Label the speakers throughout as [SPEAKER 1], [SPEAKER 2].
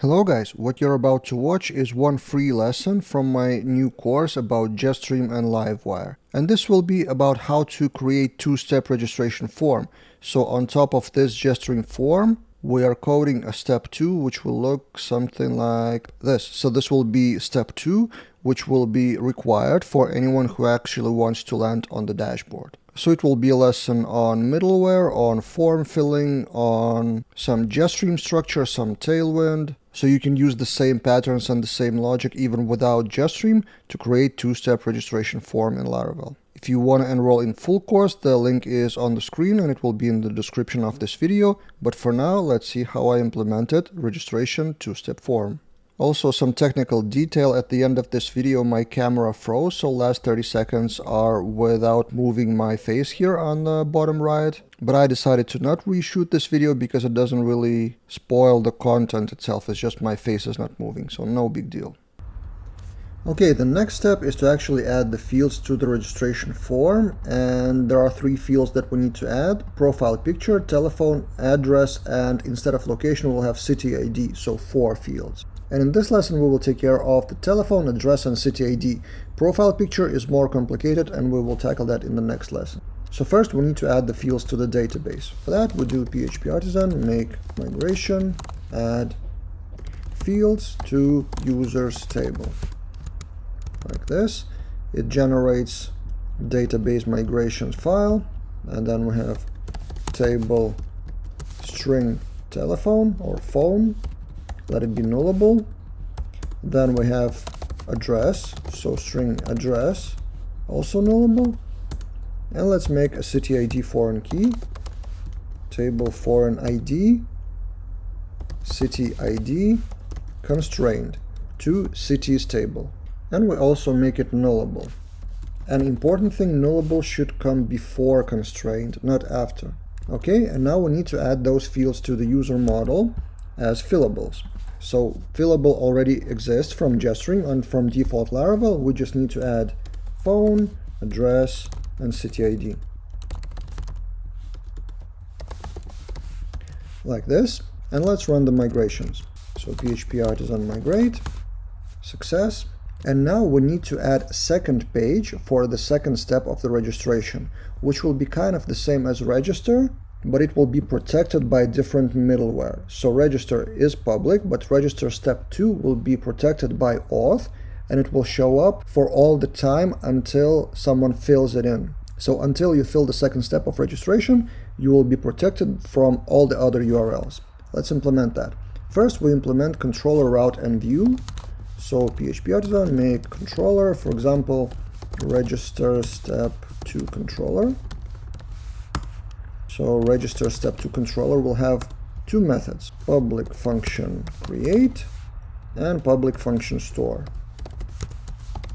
[SPEAKER 1] Hello guys, what you're about to watch is one free lesson from my new course about Jetstream and Livewire. And this will be about how to create two-step registration form. So on top of this Jetstream form, we are coding a step 2 which will look something like this. So this will be step 2 which will be required for anyone who actually wants to land on the dashboard. So it will be a lesson on middleware, on form filling, on some Jetstream structure, some Tailwind. So you can use the same patterns and the same logic even without Jetstream to create two-step registration form in Laravel. If you want to enroll in full course, the link is on the screen and it will be in the description of this video. But for now, let's see how I implemented registration two-step form. Also some technical detail at the end of this video my camera froze so last 30 seconds are without moving my face here on the bottom right. But I decided to not reshoot this video because it doesn't really spoil the content itself, it's just my face is not moving, so no big deal. Okay, the next step is to actually add the fields to the registration form and there are three fields that we need to add profile picture, telephone, address and instead of location we'll have city ID, so four fields. And in this lesson we will take care of the telephone, address and city ID. Profile picture is more complicated and we will tackle that in the next lesson. So first we need to add the fields to the database. For that we do PHP artisan, make migration, add fields to users table. Like this. It generates database migration file and then we have table string telephone or phone let it be nullable. Then we have address, so string address, also nullable. And let's make a city ID foreign key, table foreign ID, city ID, constrained to cities table. And we also make it nullable. An important thing, nullable should come before constrained, not after. Okay, and now we need to add those fields to the user model as fillables. So fillable already exists from Jetstream and from default Laravel, we just need to add phone, address, and city ID. Like this. And let's run the migrations. So PHP artisan migrate, success. And now we need to add second page for the second step of the registration, which will be kind of the same as register, but it will be protected by different middleware. So register is public, but register step 2 will be protected by auth and it will show up for all the time until someone fills it in. So until you fill the second step of registration, you will be protected from all the other URLs. Let's implement that. First, we implement controller route and view. So PHP artisan make controller, for example, register step 2 controller. So register step 2 controller will have two methods, public function create and public function store.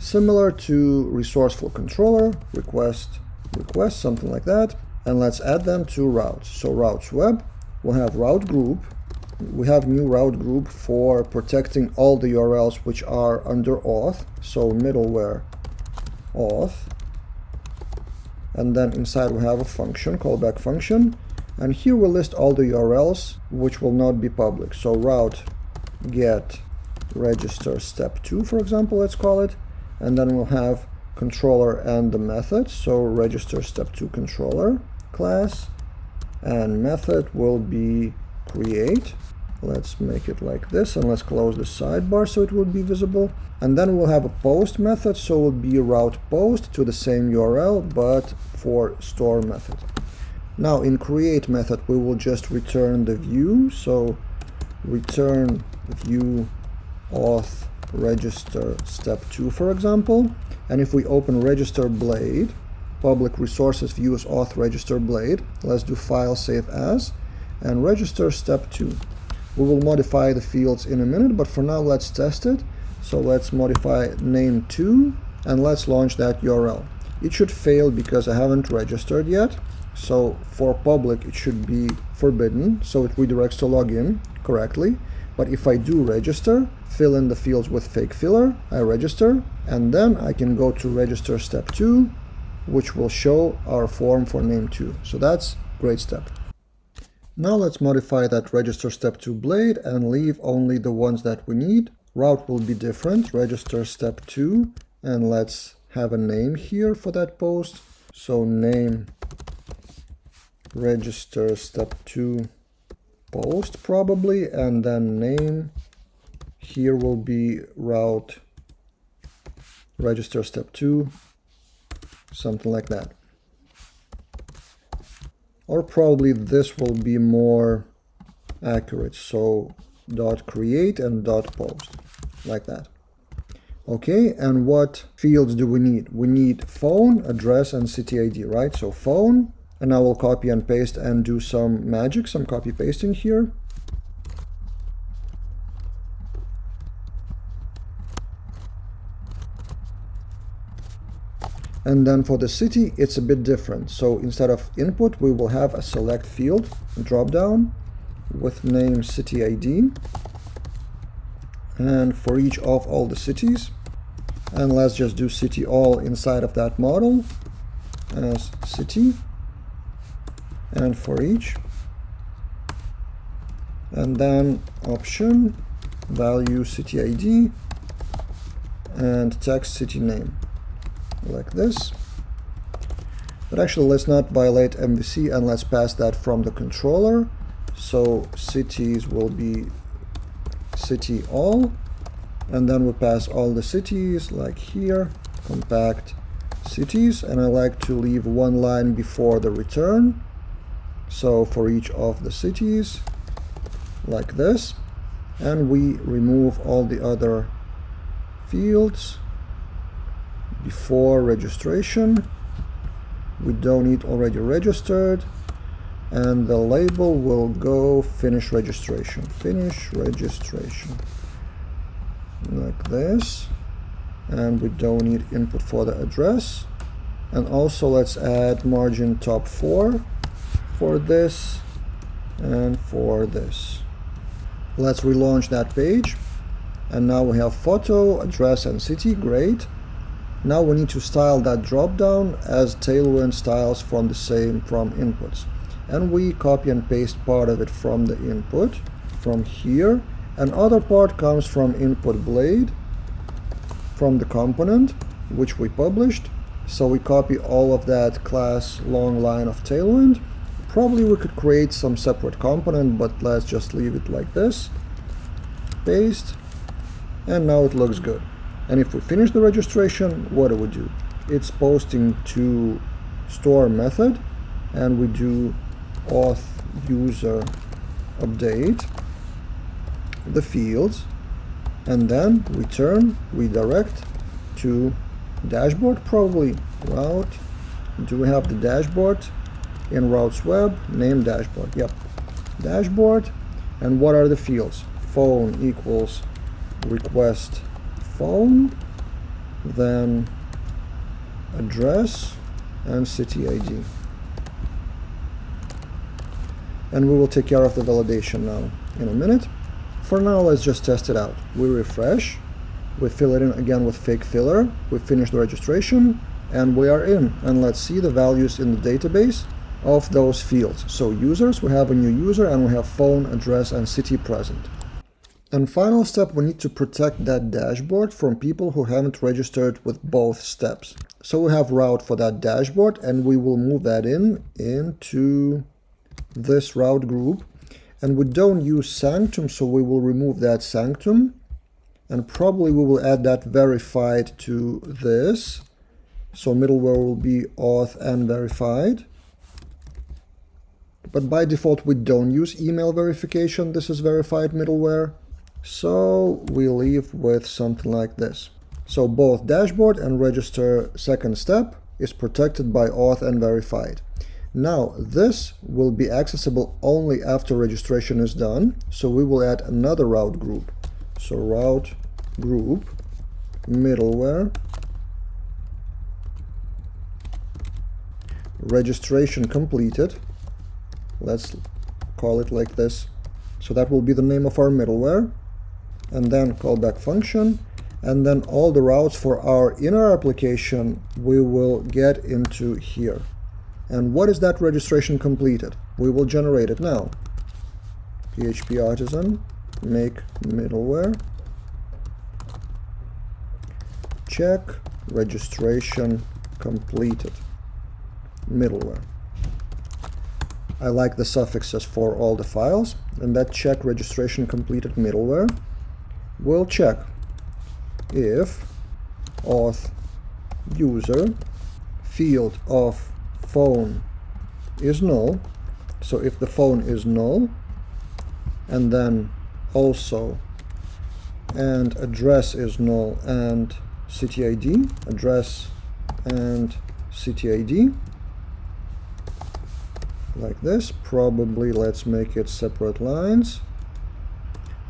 [SPEAKER 1] Similar to resourceful controller, request, request, something like that. And let's add them to routes. So routes web, we'll have route group. We have new route group for protecting all the URLs which are under auth. So middleware auth and then inside we have a function, callback function, and here we list all the URLs which will not be public. So route get register step 2, for example, let's call it, and then we'll have controller and the method, so register step 2 controller class, and method will be create Let's make it like this and let's close the sidebar so it will be visible. And then we'll have a post method, so it will be route post to the same URL, but for store method. Now in create method, we will just return the view. So return view auth register step 2, for example. And if we open register blade, public resources views auth register blade, let's do file save as, and register step 2. We will modify the fields in a minute, but for now let's test it. So let's modify name 2 and let's launch that URL. It should fail because I haven't registered yet. So for public it should be forbidden, so it redirects to login correctly. But if I do register, fill in the fields with fake filler, I register, and then I can go to register step 2, which will show our form for name 2. So that's great step. Now let's modify that register step 2 blade and leave only the ones that we need. Route will be different, register step 2, and let's have a name here for that post. So name register step 2 post probably, and then name here will be route register step 2, something like that or probably this will be more accurate. So dot create and dot post like that. Okay and what fields do we need? We need phone address and city id right? So phone and I will copy and paste and do some magic some copy pasting here And then for the city, it's a bit different. So instead of input, we will have a select field drop down with name city ID. And for each of all the cities, and let's just do city all inside of that model as city and for each and then option value city ID and text city name like this. But actually, let's not violate MVC and let's pass that from the controller. So cities will be city all. And then we pass all the cities like here, compact cities. And I like to leave one line before the return. So for each of the cities, like this. And we remove all the other fields before registration. We don't need already registered. And the label will go finish registration. Finish registration. Like this. And we don't need input for the address. And also let's add margin top 4 for this and for this. Let's relaunch that page. And now we have photo address and city. Great now we need to style that dropdown as Tailwind styles from the same from inputs. And we copy and paste part of it from the input, from here. And other part comes from input blade, from the component, which we published. So we copy all of that class long line of Tailwind. Probably we could create some separate component, but let's just leave it like this. Paste. And now it looks good. And if we finish the registration, what do we do? It's posting to store method and we do auth user update the fields and then return redirect to dashboard probably. Route do we have the dashboard in routes web? Name dashboard yep. Dashboard and what are the fields? Phone equals request phone, then address and city ID. And we will take care of the validation now in a minute. For now, let's just test it out. We refresh, we fill it in again with fake filler, we finish the registration, and we are in. And let's see the values in the database of those fields. So users, we have a new user and we have phone, address, and city present. And final step, we need to protect that dashboard from people who haven't registered with both steps. So we have route for that dashboard and we will move that in into this route group. And we don't use sanctum, so we will remove that sanctum. And probably we will add that verified to this. So middleware will be auth and verified. But by default, we don't use email verification. This is verified middleware. So we leave with something like this. So both dashboard and register second step is protected by auth and verified. Now this will be accessible only after registration is done. So we will add another route group. So route group middleware registration completed. Let's call it like this. So that will be the name of our middleware and then callback function and then all the routes for our inner application we will get into here. And what is that registration completed? We will generate it now. PHP artisan make middleware check registration completed middleware I like the suffixes for all the files and that check registration completed middleware will check if auth user field of phone is null. So if the phone is null and then also and address is null and city ID address and city ID like this probably let's make it separate lines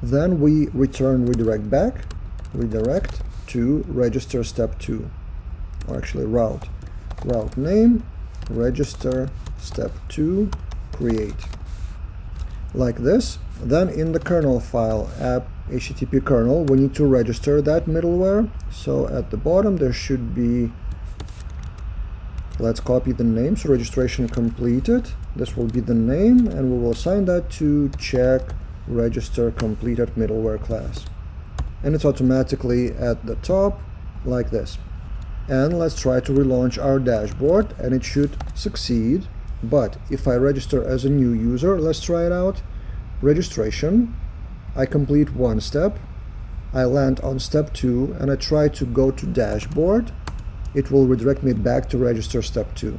[SPEAKER 1] then we return redirect back redirect to register step 2 or actually route. Route name register step 2 create. Like this then in the kernel file app http kernel we need to register that middleware. So at the bottom there should be let's copy the name. So registration completed. This will be the name and we will assign that to check register completed middleware class. And it's automatically at the top like this. And let's try to relaunch our dashboard and it should succeed. But if I register as a new user let's try it out. Registration. I complete one step. I land on step 2 and I try to go to dashboard. It will redirect me back to register step 2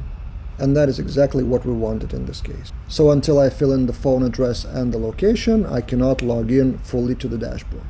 [SPEAKER 1] and that is exactly what we wanted in this case. So until I fill in the phone address and the location, I cannot log in fully to the dashboard.